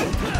Super!